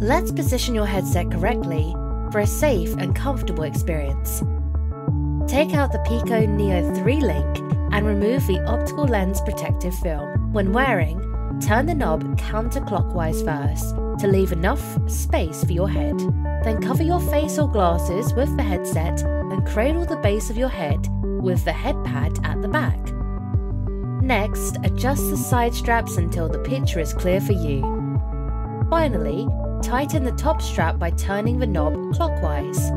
Let's position your headset correctly for a safe and comfortable experience. Take out the Pico Neo 3 link and remove the optical lens protective film. When wearing, turn the knob counterclockwise first to leave enough space for your head. Then cover your face or glasses with the headset and cradle the base of your head with the head pad at the back. Next, adjust the side straps until the picture is clear for you. Finally, tighten the top strap by turning the knob clockwise.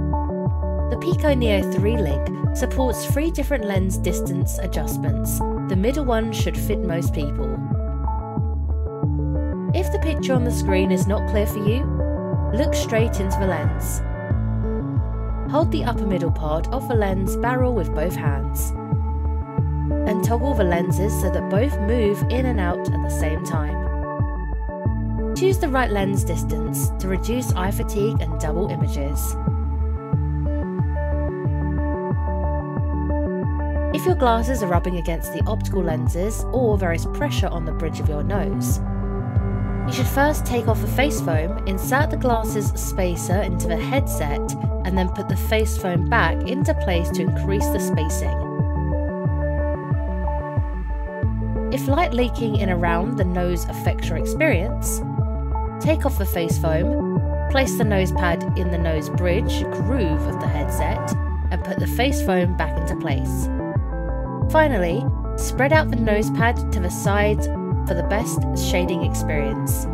The Pico Neo 3 Link supports three different lens distance adjustments. The middle one should fit most people. If the picture on the screen is not clear for you, look straight into the lens. Hold the upper middle part of the lens barrel with both hands. And toggle the lenses so that both move in and out at the same time. Choose the right lens distance to reduce eye fatigue and double images. If your glasses are rubbing against the optical lenses or there is pressure on the bridge of your nose, you should first take off the face foam, insert the glasses spacer into the headset, and then put the face foam back into place to increase the spacing. If light leaking in around the nose affects your experience, take off the face foam, place the nose pad in the nose bridge groove of the headset, and put the face foam back into place. Finally, spread out the nose pad to the sides for the best shading experience.